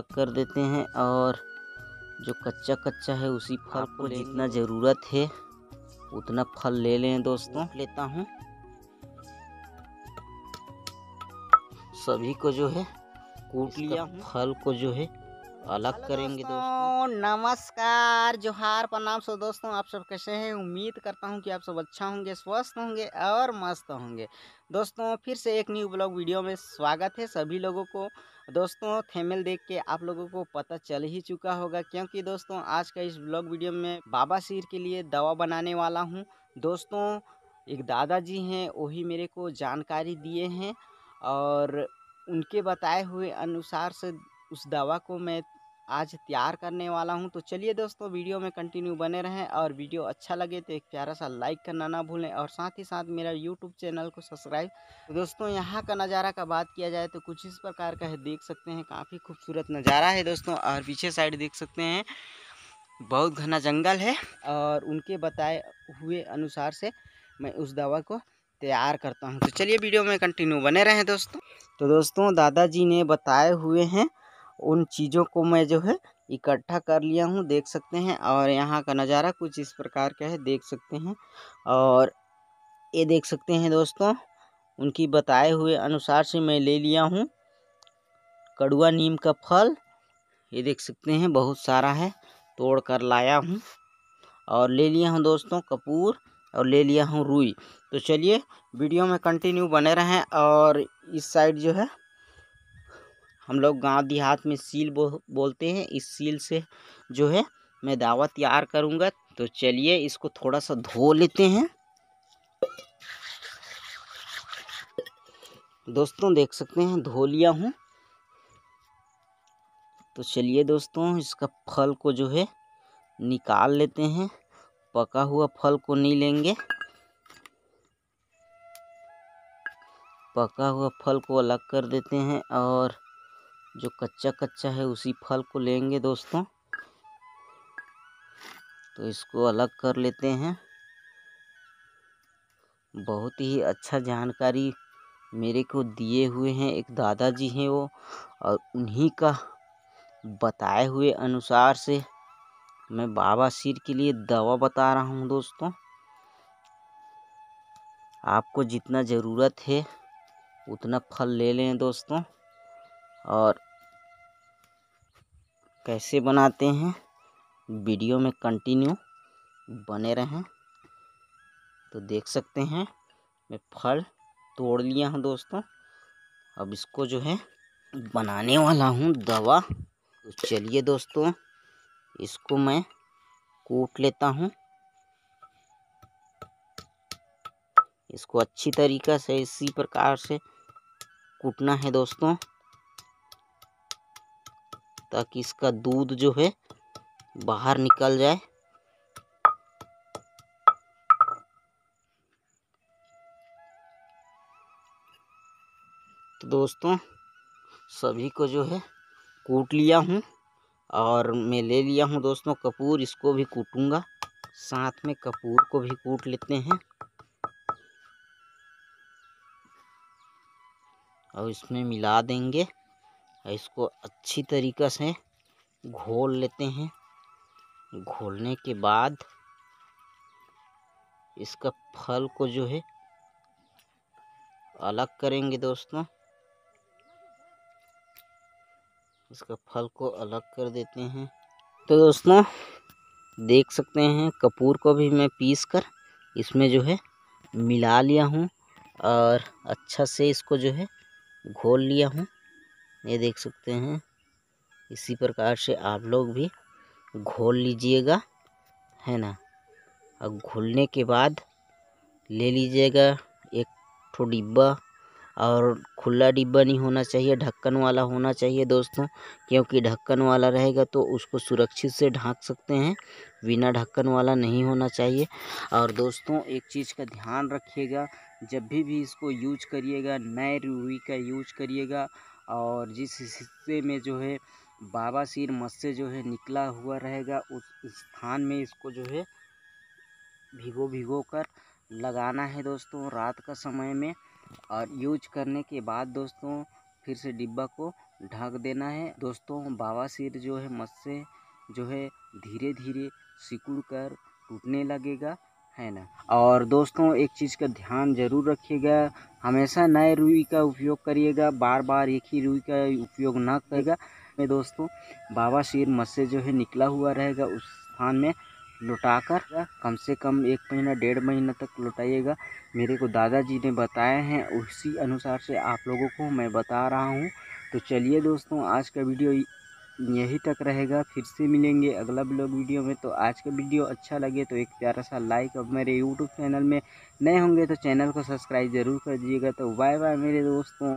अलग कर देते हैं और जो कच्चा कच्चा है उसी फल को जितना ज़रूरत है उतना फल ले लें दोस्तों। लेता हूँ। सभी को जो है कूट लिया। फल को जो है अलग करेंगे दोस्तों। नमस्कार, जोहार प्रणाम। सो दोस्तों, आप सब कैसे हैं? उम्मीद करता हूँ कि आप सब अच्छा होंगे, स्वस्थ होंगे और मस्त होंगे। दोस्तों, फिर से एक न्यू ब्लॉग वीडियो में स्वागत है सभी लोगों को। दोस्तों थेमल देख के आप लोगों को पता चल ही चुका होगा, क्योंकि दोस्तों, आज का इस ब्लॉग वीडियो में बाबा सिर के लिए दवा बनाने वाला हूँ। दोस्तों, एक दादाजी हैं, वही मेरे को जानकारी दिए हैं और उनके बताए हुए अनुसार से उस दवा को मैं आज तैयार करने वाला हूँ। तो चलिए दोस्तों, वीडियो में कंटिन्यू बने रहें और वीडियो अच्छा लगे तो एक प्यारा सा लाइक करना ना भूलें और साथ ही साथ मेरा यूट्यूब चैनल को सब्सक्राइब तो दोस्तों, यहाँ का नज़ारा का बात किया जाए तो कुछ इस प्रकार का है। देख सकते हैं, काफ़ी खूबसूरत नज़ारा है दोस्तों और पीछे साइड देख सकते हैं, बहुत घना जंगल है और उनके बताए हुए अनुसार से मैं उस दवा को तैयार करता हूँ। तो चलिए वीडियो में कंटिन्यू बने रहें दोस्तों। तो दोस्तों, दादाजी ने बताए हुए हैं उन चीज़ों को मैं जो है इकट्ठा कर लिया हूँ, देख सकते हैं और यहाँ का नज़ारा कुछ इस प्रकार का है, देख सकते हैं। और ये देख सकते हैं दोस्तों, उनकी बताए हुए अनुसार से मैं ले लिया हूँ। कड़ुआ नीम का फल, ये देख सकते हैं, बहुत सारा है, तोड़ कर लाया हूँ। और ले लिया हूँ दोस्तों कपूर और ले लिया हूँ रुई। तो चलिए वीडियो में कंटिन्यू बने रहें और इस साइड जो है हम लोग गाँव देहात में सील बो, बोलते हैं। इस सील से जो है, मैं दावा तैयार करूँगा। तो चलिए, इसको थोड़ा सा धो लेते हैं। दोस्तों, देख सकते हैं, धो लिया हूँ। तो चलिए दोस्तों, इसका फल को जो है, निकाल लेते हैं। पका हुआ फल को नहीं लेंगे। पका हुआ फल को अलग कर देते हैं और जो कच्चा कच्चा है उसी फल को लेंगे दोस्तों। तो इसको अलग कर लेते हैं। बहुत ही अच्छा जानकारी मेरे को दिए हुए हैं। एक दादाजी हैं वो, और उन्हीं का बताए हुए अनुसार से मैं बाबा सिर के लिए दवा बता रहा हूँ दोस्तों। आपको जितना ज़रूरत है, उतना फल ले लें दोस्तों। और कैसे बनाते हैं, वीडियो में कंटिन्यू बने रहें। तो देख सकते हैं, मैं फल तोड़ लिया हूँ दोस्तों। अब इसको जो है बनाने वाला हूँ दवा। तो चलिए दोस्तों, इसको मैं कूट लेता हूँ। इसको अच्छी तरीक़ा से इसी प्रकार से कूटना है दोस्तों। ताकि इसका दूध जो है बाहर निकल जाए। तो दोस्तों, सभी को जो है कूट लिया हूँ और मैं ले लिया हूँ दोस्तों कपूर। इसको भी कूटूँगा। साथ में कपूर को भी कूट लेते हैं। और इसमें मिला देंगे। इसको अच्छी तरीक़ा से घोल लेते हैं। घोलने के बाद इसका फल को जो है अलग करेंगे दोस्तों। इसका फल को अलग कर देते हैं। तो दोस्तों, देख सकते हैं कपूर को भी मैं पीस कर इसमें जो है मिला लिया हूँ और अच्छा से इसको जो है घोल लिया हूँ। ये देख सकते हैं। इसी प्रकार से आप लोग भी घोल लीजिएगा, है ना? और घोलने के बाद ले लीजिएगा एक ठो डिब्बा और खुला डिब्बा नहीं होना चाहिए, ढक्कन वाला होना चाहिए दोस्तों, क्योंकि ढक्कन वाला रहेगा तो उसको सुरक्षित से ढाँक सकते हैं, बिना ढक्कन वाला नहीं होना चाहिए। और दोस्तों, एक चीज़ का ध्यान रखिएगा, जब भी भी इसको यूज़ करिएगा, नए रूई का यूज़ करिएगा और जिस हिस्से में जो है बाबा सिर मत्स्य जो है निकला हुआ रहेगा, उस स्थान में इसको जो है भिगो भिगो कर लगाना है दोस्तों रात का समय में। और यूज़ करने के बाद दोस्तों फिर से डिब्बा को ढक देना है। दोस्तों बावासीर जो है मत्स्य जो है धीरे धीरे सिकुड़ कर टूटने लगेगा। है ना? और दोस्तों, एक चीज़ का ध्यान ज़रूर रखिएगा। हमेशा नए रुई का उपयोग करिएगा बार बार एक ही रुई का उपयोग ना करेगा में दोस्तों, बाबा शीर मत्स्य जो है निकला हुआ रहेगा उस स्थान में लुटाकर, कम से कम एक महीना, डेढ़ महीना तक लुटाइएगा। मेरे को दादाजी ने बताए हैं, उसी अनुसार से आप लोगों को मैं बता रहा हूँ। तो चलिए दोस्तों, आज का वीडियो यही तक रहेगा। फिर से मिलेंगे अगला ब्लॉग वीडियो में। तो आज का वीडियो अच्छा लगे तो एक प्यारा सा लाइक अब मेरे यूट्यूब चैनल में नए होंगे तो चैनल को सब्सक्राइब ज़रूर कर दीजिएगा। तो बाय बाय मेरे दोस्तों।